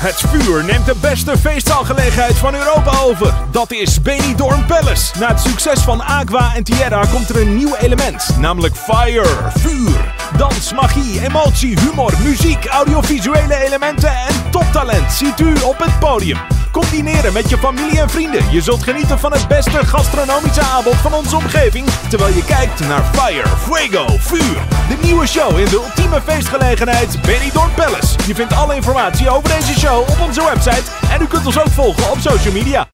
Het vuur neemt de beste feestzaalgelegenheid van Europa over. Dat is Benidorm Palace. Na het succes van Aqua en Tierra komt er een nieuw element, namelijk fire, vuur. Dans, magie, emotie, humor, muziek, audiovisuele elementen en toptalent ziet u op het podium. Combineren met je familie en vrienden. Je zult genieten van het beste gastronomische aanbod van onze omgeving. Terwijl je kijkt naar Fire, Fuego, Vuur. Nieuwe show in de ultieme feestgelegenheid Benidorm Palace. Je vindt alle informatie over deze show op onze website. En u kunt ons ook volgen op social media.